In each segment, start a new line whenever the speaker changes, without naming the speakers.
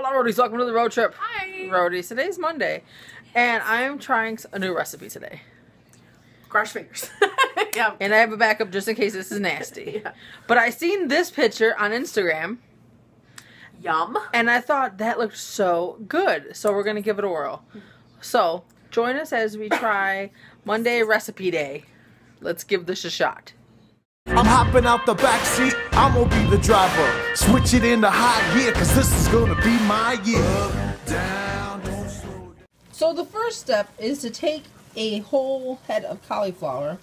Hola, Roadies. Welcome to the road trip.
Hi.
Roadies. Today's Monday, and I'm trying a new recipe today.
Cross fingers. yeah.
And I have a backup just in case this is nasty.
Yeah.
But I seen this picture on Instagram,
Yum.
and I thought that looked so good. So we're gonna give it a whirl. So join us as we try Monday recipe day. Let's give this a shot.
I'm hopping out the back seat, I'm gonna be the driver. Switch it into high gear, cause this is gonna be my year.
So the first step is to take a whole head of cauliflower,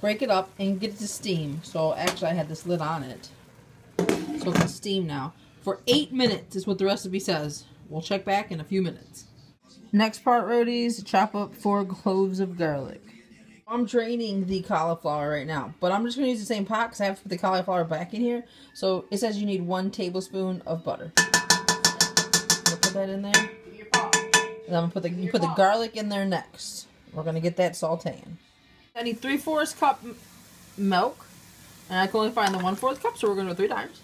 break it up, and get it to steam. So actually, I had this lid on it, so it can steam now for eight minutes. Is what the recipe says. We'll check back in a few minutes. Next part, roadies, chop up four cloves of garlic. I'm draining the cauliflower right now, but I'm just gonna use the same pot because I have to put the cauliflower back in here. So it says you need one tablespoon of butter. I'll put that in there. And I'm gonna put the you put the garlic in there next. We're gonna get that sauteing. I need three fourths cup milk, and I can only find the one fourth cup, so we're gonna do it three times.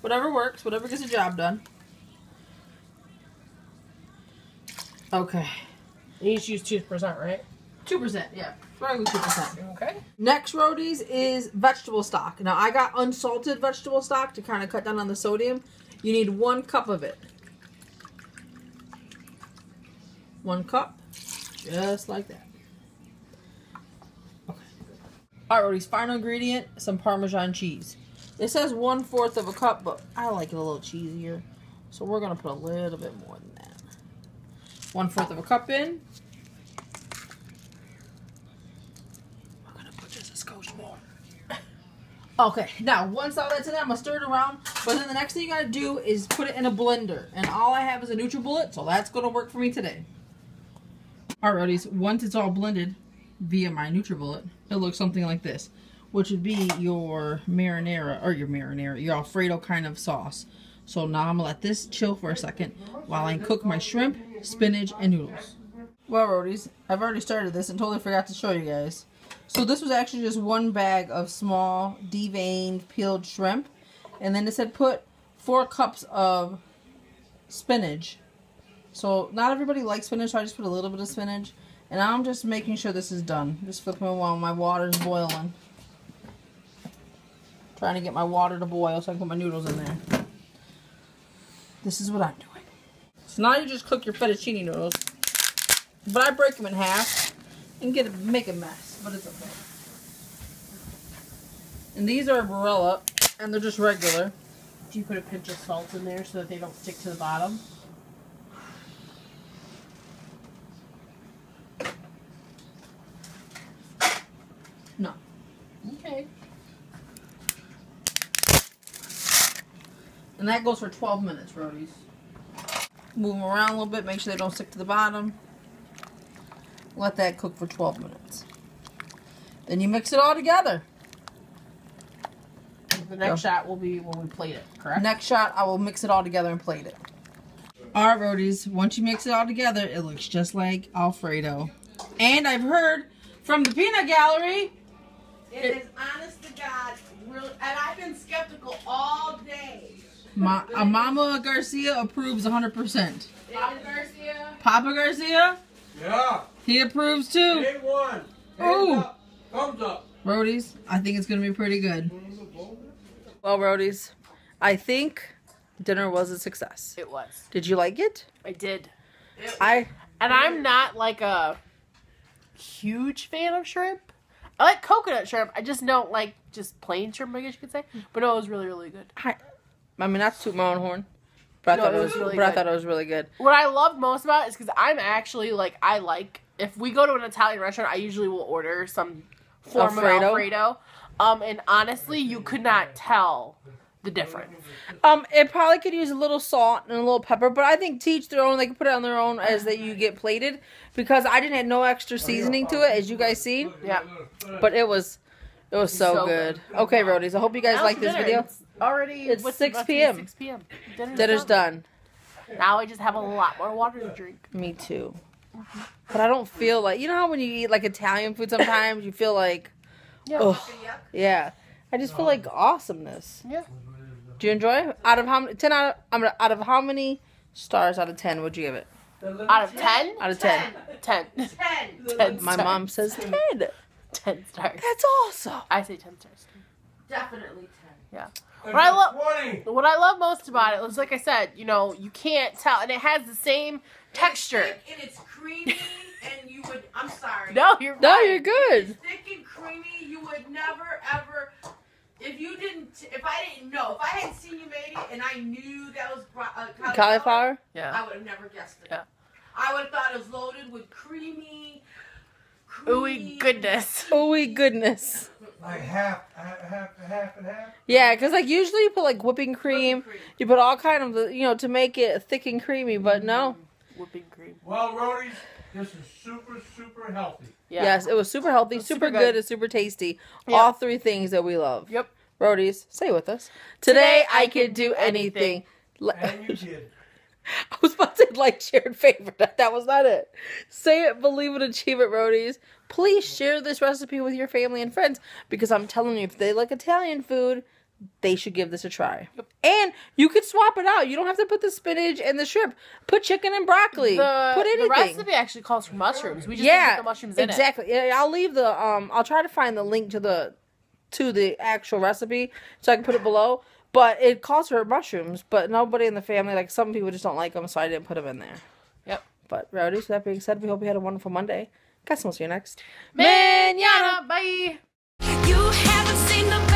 Whatever works, whatever gets the job done. Okay,
You just use two percent, right?
Two percent, yeah, probably two percent.
Okay.
Next, roadies is vegetable stock. Now I got unsalted vegetable stock to kind of cut down on the sodium. You need one cup of it. One cup, just like that. Okay. All right, roadies. Final ingredient: some Parmesan cheese. It says one fourth of a cup, but I like it a little cheesier, so we're gonna put a little bit more than that. One fourth of a cup in. We're gonna put just a skosh more. Okay, now once all that's in there, I'm gonna stir it around. But then the next thing you gotta do is put it in a blender. And all I have is a NutriBullet, so that's gonna work for me today. Alright, roadies, once it's all blended via my NutriBullet, it looks something like this. Which would be your marinara, or your marinara, your Alfredo kind of sauce. So now I'm gonna let this chill for a second while I cook my shrimp, spinach, and noodles. Well, roadies, I've already started this and totally forgot to show you guys. So this was actually just one bag of small deveined peeled shrimp. And then it said put four cups of spinach. So not everybody likes spinach, so I just put a little bit of spinach. And I'm just making sure this is done. Just flipping while my water's boiling. Trying to get my water to boil so I can put my noodles in there. This is what I'm doing. So now you just cook your fettuccine noodles. But I break them in half and get a, make a mess, but it's okay. And these are Barilla, and they're just regular.
Do you put a pinch of salt in there so that they don't stick to the bottom?
No.
Okay.
And that goes for 12 minutes, roadies. Move them around a little bit, make sure they don't stick to the bottom. Let that cook for 12 minutes. Then you mix it all together.
The next
Go.
shot will be when we plate it, correct?
Next shot, I will mix it all together and plate it. Alright, roadies, once you mix it all together, it looks just like Alfredo. And I've heard from the peanut gallery
It is honest to God, real, and I've been skeptical all day.
Ma- uh, Mama Garcia approves 100%.
Papa Garcia,
Papa Garcia,
Yeah,
he approves too.
eight one.
Ooh.
Hands up. Thumbs up.
Roadies, I think it's going to be pretty good. Well, Roadies, I think dinner was a success.
It was.
Did you like it?
I did.
I
And I'm not like a huge fan of shrimp. I like coconut shrimp. I just don't like just plain shrimp, I guess you could say. But no, it was really, really good.
I, I mean, not to toot my own horn, but I
No,
thought
it
it
was
was,
really
but I
good.
thought it was really good.
What I love most about it is because I'm actually like I like if we go to an Italian restaurant, I usually will order some form
Alfredo?
of Alfredo. Um, and honestly, you could not tell the difference.
Um, it probably could use a little salt and a little pepper, but I think teach their own. They can put it on their own as that you get plated, because I didn't have no extra seasoning to it, as you guys see.
Yeah,
But it was, it was so,
So
good.
good.
Okay, roadies. I hope you guys like this video.
It's already
It's
what's
6
about to be
p.m..
6 p.m. Dinner's,
Dinner's done.
Now I just have a lot more water to drink.
Me too. But I don't feel like you know how when you eat like Italian food sometimes you feel like
Yeah.
yeah. I just feel like awesomeness.
Yeah.
Do you enjoy? it? Out of how many? Ten out of I'm gonna- out of how many stars out of ten would you give it?
Out of 10?
Out of ten.
10.
Ten.
10
My mom says ten.
10 stars.
That's awesome.
I say 10 stars.
Definitely ten.
What I love, what I love most about it it is, like I said, you know, you can't tell, and it has the same texture.
It's thick and it's creamy, and you would. I'm sorry.
No, you're
No,
fine.
you're good.
It's thick and creamy. You would never ever. If you didn't, if I didn't know, if I had seen you made it and I knew that was bro- uh, cauliflower,
Cauliflower.
Yeah.
I would have never guessed it.
Yeah.
I would have thought it was loaded with creamy,
Ooey
creamy
goodness.
Oh goodness.
Like half, half, half, half and half.
Yeah, because like usually you put like whipping
whipping
cream.
cream.
You put all kind of you know to make it thick and creamy, but no. Mm-hmm.
Whipping cream.
Well, Roadies, this is super, super healthy.
Yeah.
Yes, it was super healthy,
It's
super,
super
good.
good.
and super tasty.
Yep.
All three things that we love.
Yep.
Roadies, say with us. Today, I can do anything. Le-
And you did.
I was about to say like, shared favorite. That was not it. Say it, believe it, achieve it, roadies. Please share this recipe with your family and friends because I'm telling you, if they like Italian food, they should give this a try. And you could swap it out. You don't have to put the spinach and the shrimp. Put chicken and broccoli.
The,
put anything.
the recipe actually calls for mushrooms. We just
yeah,
put the mushrooms in it.
exactly. Yeah, I'll leave the um. I'll try to find the link to the to the actual recipe so I can put it below. But it calls for mushrooms, but nobody in the family like some people just don't like them, so I didn't put them in there.
Yep.
But roadies, so that being said, we hope you had a wonderful Monday. Guys, we'll see you next.
Manana, bye.
You haven't seen the best of me.